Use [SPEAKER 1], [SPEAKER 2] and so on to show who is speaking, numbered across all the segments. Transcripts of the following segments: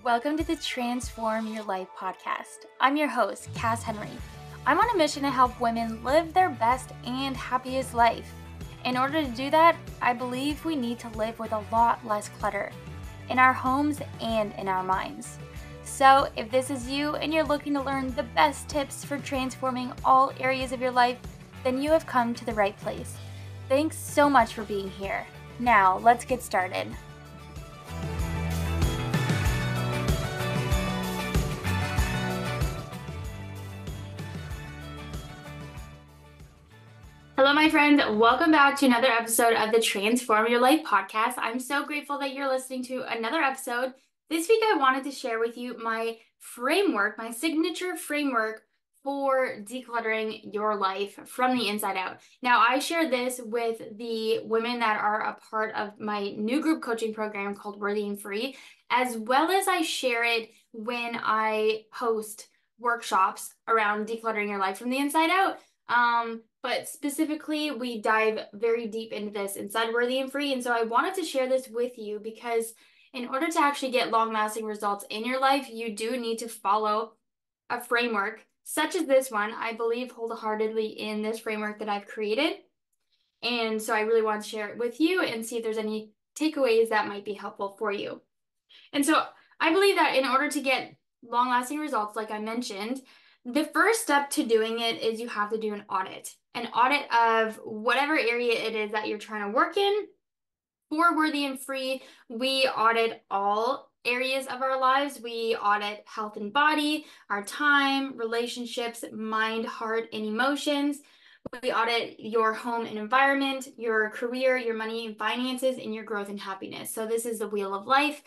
[SPEAKER 1] Welcome to the Transform Your Life podcast. I'm your host, Cass Henry. I'm on a mission to help women live their best and happiest life. In order to do that, I believe we need to live with a lot less clutter in our homes and in our minds. So, if this is you and you're looking to learn the best tips for transforming all areas of your life, then you have come to the right place. Thanks so much for being here. Now, let's get started. My friends. Welcome back to another episode of the Transform Your Life podcast. I'm so grateful that you're listening to another episode. This week, I wanted to share with you my framework, my signature framework for decluttering your life from the inside out. Now, I share this with the women that are a part of my new group coaching program called Worthy and Free, as well as I share it when I host workshops around decluttering your life from the inside out. Um, but specifically, we dive very deep into this inside Worthy and Free. And so I wanted to share this with you because in order to actually get long lasting results in your life, you do need to follow a framework such as this one. I believe wholeheartedly in this framework that I've created. And so I really want to share it with you and see if there's any takeaways that might be helpful for you. And so I believe that in order to get long lasting results, like I mentioned, the first step to doing it is you have to do an audit, an audit of whatever area it is that you're trying to work in. For Worthy and Free, we audit all areas of our lives. We audit health and body, our time, relationships, mind, heart, and emotions. We audit your home and environment, your career, your money and finances, and your growth and happiness. So, this is the wheel of life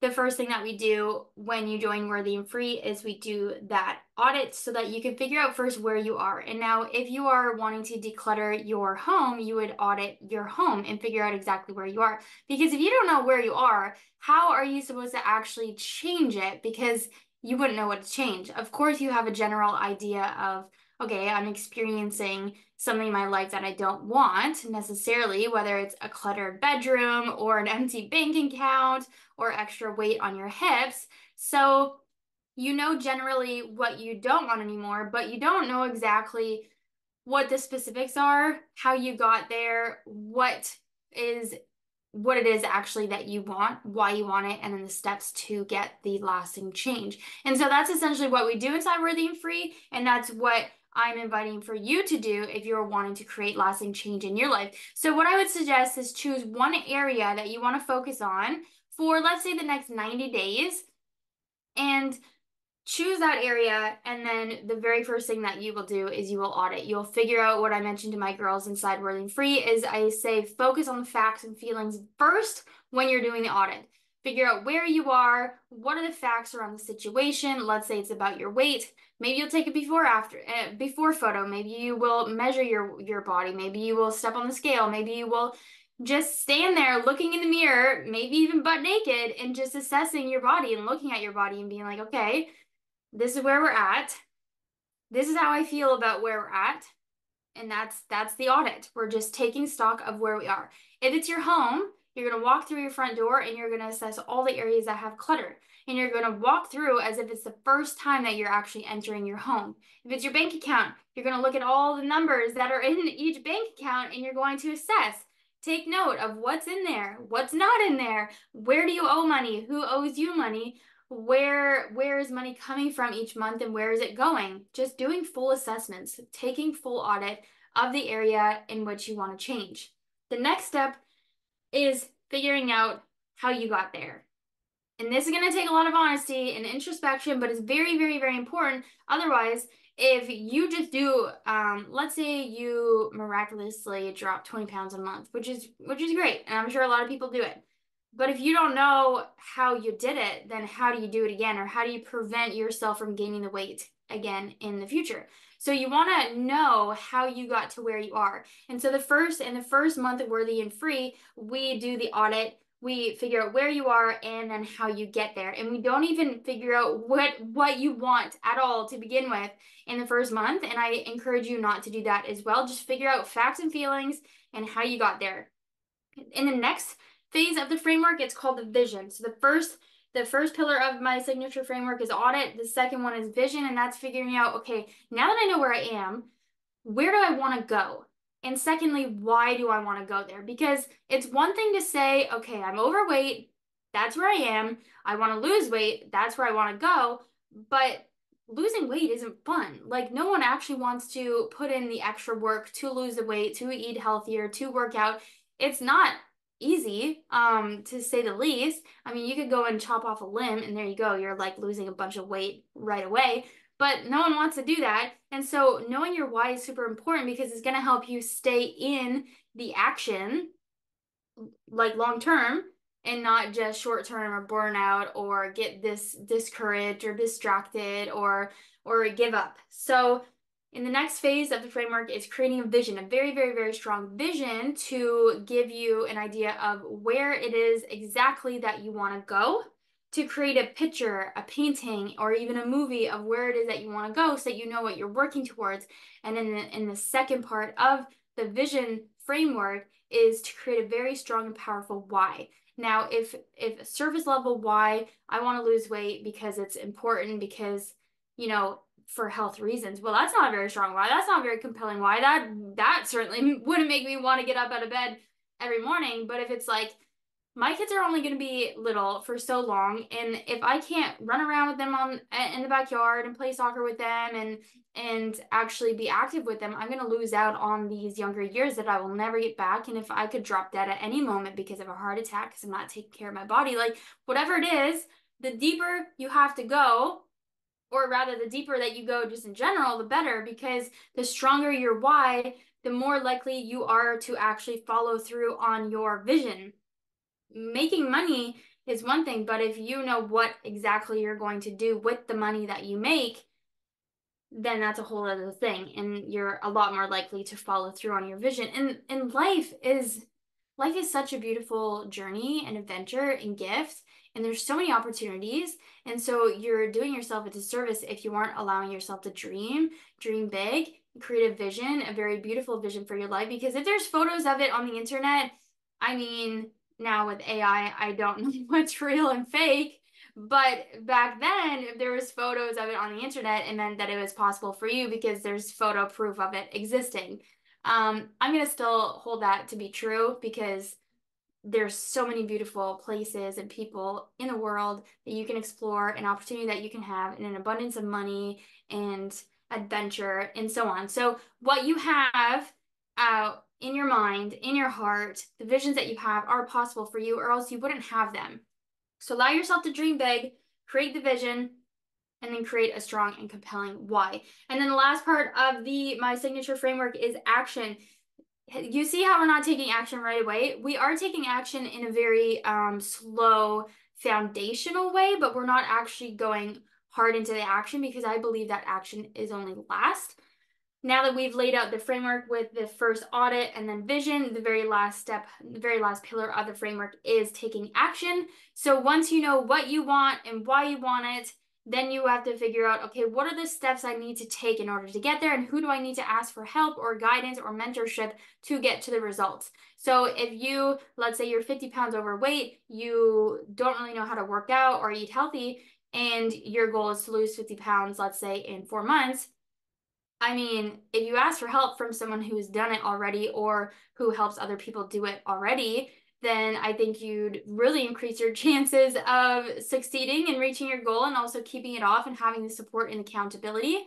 [SPEAKER 1] the first thing that we do when you join Worthy and Free is we do that audit so that you can figure out first where you are. And now, if you are wanting to declutter your home, you would audit your home and figure out exactly where you are. Because if you don't know where you are, how are you supposed to actually change it? Because you wouldn't know what to change. Of course, you have a general idea of, okay, I'm experiencing something in my life that I don't want necessarily, whether it's a cluttered bedroom or an empty bank account or extra weight on your hips. So you know generally what you don't want anymore, but you don't know exactly what the specifics are, how you got there, what is what it is actually that you want, why you want it, and then the steps to get the lasting change. And so that's essentially what we do inside Worthy and Free. And that's what I'm inviting for you to do if you're wanting to create lasting change in your life. So, what I would suggest is choose one area that you want to focus on for, let's say, the next 90 days and choose that area. And then the very first thing that you will do is you will audit. You'll figure out what I mentioned to my girls inside Worthy and Free is I say focus on the facts and feelings first when you're doing the audit figure out where you are, what are the facts around the situation. Let's say it's about your weight. Maybe you'll take a before after uh, before photo. Maybe you will measure your your body. Maybe you will step on the scale. Maybe you will just stand there looking in the mirror, maybe even butt naked and just assessing your body and looking at your body and being like, "Okay, this is where we're at. This is how I feel about where we're at." And that's that's the audit. We're just taking stock of where we are. If it's your home, you're going to walk through your front door and you're going to assess all the areas that have clutter. And you're going to walk through as if it's the first time that you're actually entering your home. If it's your bank account, you're going to look at all the numbers that are in each bank account and you're going to assess. Take note of what's in there, what's not in there, where do you owe money, who owes you money, where where is money coming from each month and where is it going? Just doing full assessments, taking full audit of the area in which you want to change. The next step is figuring out how you got there. And this is going to take a lot of honesty and introspection, but it's very, very, very important. Otherwise, if you just do, um, let's say you miraculously drop 20 pounds a month, which is which is great, and I'm sure a lot of people do it. But if you don't know how you did it, then how do you do it again, or how do you prevent yourself from gaining the weight again in the future? So you want to know how you got to where you are. And so the first in the first month of Worthy and Free, we do the audit. We figure out where you are and then how you get there. And we don't even figure out what what you want at all to begin with in the first month. And I encourage you not to do that as well. Just figure out facts and feelings and how you got there. In the next phase of the framework, it's called the vision. So the first the first pillar of my signature framework is audit. The second one is vision, and that's figuring out okay, now that I know where I am, where do I want to go? And secondly, why do I want to go there? Because it's one thing to say, okay, I'm overweight, that's where I am. I want to lose weight, that's where I want to go. But losing weight isn't fun. Like, no one actually wants to put in the extra work to lose the weight, to eat healthier, to work out. It's not easy, um, to say the least. I mean, you could go and chop off a limb, and there you go. You're like losing a bunch of weight right away but no one wants to do that. And so knowing your why is super important because it's going to help you stay in the action like long term and not just short term or burnout or get this discouraged or distracted or or give up. So in the next phase of the framework is creating a vision, a very, very, very strong vision to give you an idea of where it is exactly that you want to go to create a picture, a painting, or even a movie of where it is that you want to go so that you know what you're working towards. And then in, the second part of the vision framework is to create a very strong and powerful why. Now, if if surface level why I want to lose weight because it's important because you know for health reasons, well, that's not a very strong why. That's not a very compelling why. That that certainly wouldn't make me want to get up out of bed every morning. But if it's like my kids are only going to be little for so long and if i can't run around with them on in the backyard and play soccer with them and and actually be active with them i'm going to lose out on these younger years that i will never get back. And if i could drop dead at any moment because of a heart attack because i'm not taking care of my body like whatever it is the deeper you have to go or rather the deeper that you go just in general the better because the stronger your why the more likely you are to actually follow through on your vision making money is one thing, but if you know what exactly you're going to do with the money that you make, then that's a whole other thing. And you're a lot more likely to follow through on your vision. And and life is life is such a beautiful journey and adventure and gift. And there's so many opportunities. And so you're doing yourself a disservice if you aren't allowing yourself to dream, dream big, create a vision, a very beautiful vision for your life. Because if there's photos of it on the internet, I mean, now with AI, I don't know what's real and fake. But back then, if there was photos of it on the internet, it meant that it was possible for you because there's photo proof of it existing. Um, I'm gonna still hold that to be true because there's so many beautiful places and people in the world that you can explore, an opportunity that you can have, and an abundance of money and adventure and so on. So what you have out in your mind, in your heart, the visions that you have are possible for you, or else you wouldn't have them. So allow yourself to dream big, create the vision, and then create a strong and compelling why. And then the last part of the my signature framework is action. You see how we're not taking action right away? We are taking action in a very um, slow, foundational way, but we're not actually going hard into the action because I believe that action is only last. Now that we've laid out the framework with the first audit and then vision, the very last step, the very last pillar of the framework is taking action. So once you know what you want and why you want it, then you have to figure out, okay, what are the steps I need to take in order to get there? And who do I need to ask for help or guidance or mentorship to get to the results? So if you, let's say you're 50 pounds overweight, you don't really know how to work out or eat healthy, and your goal is to lose 50 pounds, let's say in four months, I mean, if you ask for help from someone who's done it already or who helps other people do it already, then I think you'd really increase your chances of succeeding and reaching your goal and also keeping it off and having the support and accountability.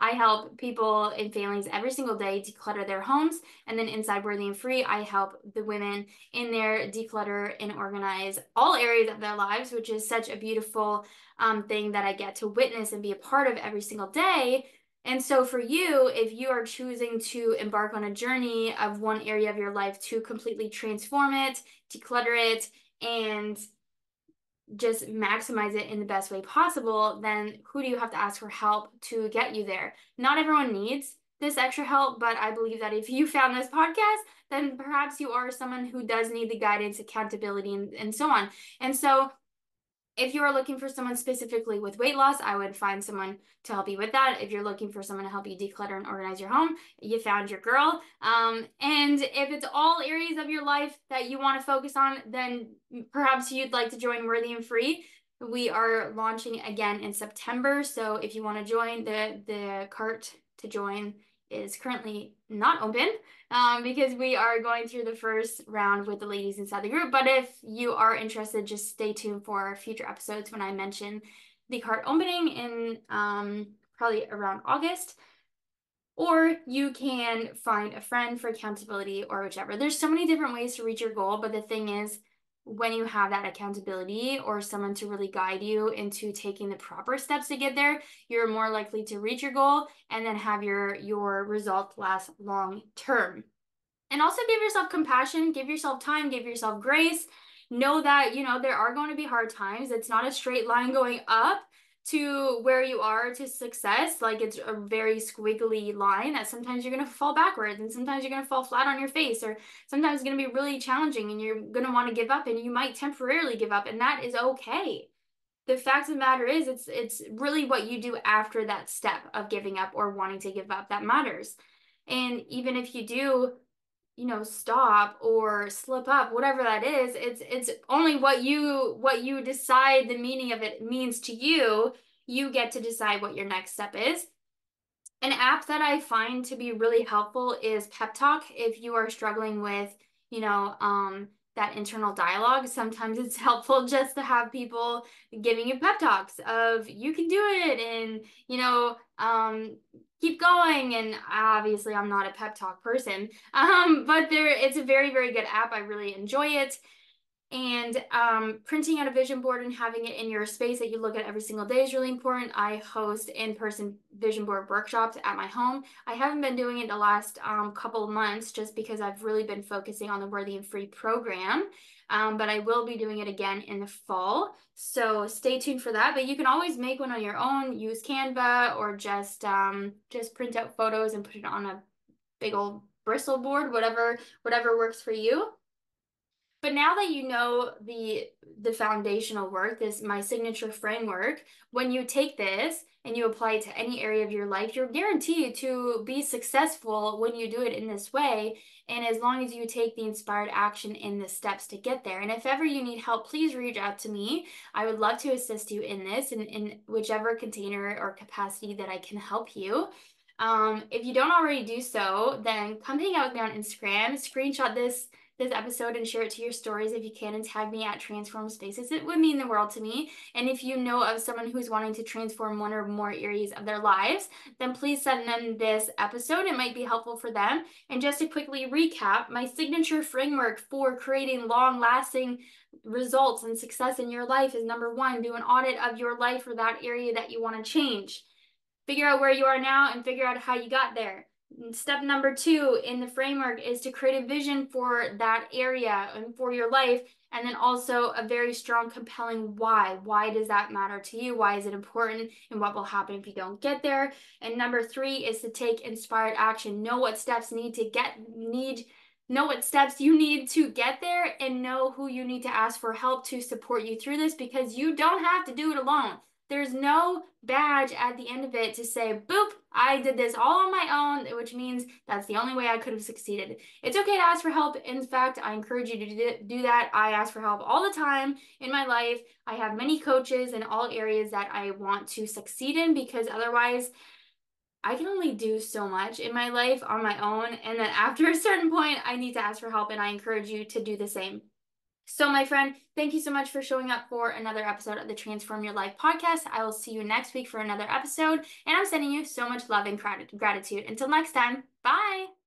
[SPEAKER 1] I help people and families every single day declutter their homes. And then inside Worthy and Free, I help the women in their declutter and organize all areas of their lives, which is such a beautiful um, thing that I get to witness and be a part of every single day and so, for you, if you are choosing to embark on a journey of one area of your life to completely transform it, declutter it, and just maximize it in the best way possible, then who do you have to ask for help to get you there? Not everyone needs this extra help, but I believe that if you found this podcast, then perhaps you are someone who does need the guidance, accountability, and, and so on. And so if you are looking for someone specifically with weight loss, I would find someone to help you with that. If you're looking for someone to help you declutter and organize your home, you found your girl. Um, and if it's all areas of your life that you want to focus on, then perhaps you'd like to join Worthy and Free. We are launching again in September. So if you want to join, the the cart to join is currently not open um, because we are going through the first round with the ladies inside the group. But if you are interested, just stay tuned for future episodes when I mention the cart opening in um, probably around August. Or you can find a friend for accountability or whichever. There's so many different ways to reach your goal, but the thing is, when you have that accountability or someone to really guide you into taking the proper steps to get there, you're more likely to reach your goal and then have your your result last long term. And also give yourself compassion, give yourself time, give yourself grace. Know that, you know, there are going to be hard times. It's not a straight line going up to where you are to success like it's a very squiggly line that sometimes you're going to fall backwards and sometimes you're going to fall flat on your face or sometimes it's going to be really challenging and you're going to want to give up and you might temporarily give up and that is okay. The fact of the matter is it's it's really what you do after that step of giving up or wanting to give up that matters. And even if you do you know stop or slip up whatever that is it's it's only what you what you decide the meaning of it means to you you get to decide what your next step is. An app that i find to be really helpful is pep talk if you are struggling with you know um that internal dialogue sometimes it's helpful just to have people giving you pep talks of you can do it and you know um keep going and obviously i'm not a pep talk person um but there it's a very very good app i really enjoy it and um, printing out a vision board and having it in your space that you look at every single day is really important. I host in-person vision board workshops at my home. I haven't been doing it the last um, couple of months just because I've really been focusing on the Worthy and Free program. Um, but I will be doing it again in the fall. So stay tuned for that. But you can always make one on your own, use Canva or just um, just print out photos and put it on a big old Bristol board, whatever whatever works for you. But now that you know the the foundational work, this my signature framework, when you take this and you apply it to any area of your life, you're guaranteed to be successful when you do it in this way. And as long as you take the inspired action in the steps to get there. And if ever you need help, please reach out to me. I would love to assist you in this in, in whichever container or capacity that I can help you. Um, if you don't already do so, then come hang out with me on Instagram, screenshot this this episode and share it to your stories if you can and tag me at Transformed Spaces. It would mean the world to me. And if you know of someone who's wanting to transform one or more areas of their lives, then please send them this episode. It might be helpful for them. And just to quickly recap, my signature framework for creating long lasting results and success in your life is number one, do an audit of your life or that area that you want to change. Figure out where you are now and figure out how you got there. Mm, step number two in the framework is to create a vision for that area and for your life. And then also a very strong, compelling why. Why does that matter to you? Why is it important? And what will happen if you don't get there? And number three is to take inspired action. Know what steps need to get, need, know what steps you need to get there and know who you need to ask for help to support you through this because you don't have to do it alone. There's no badge at the end of it to say, boop, I did this all on my own, which means that's the only way I could have succeeded. It's okay to ask for help. In fact, I encourage you to do that. I ask for help all the time in my life. I have many coaches in all areas that I want to succeed in because otherwise, I can only do so much in my life on my own. And then after a certain point, I need to ask for help. And I encourage you to do the same. So, my friend, thank you so much for showing up for another episode of the Transform Your Life podcast. I will see you next week for another episode, and I'm sending you so much love and gratitude. Until next time, bye.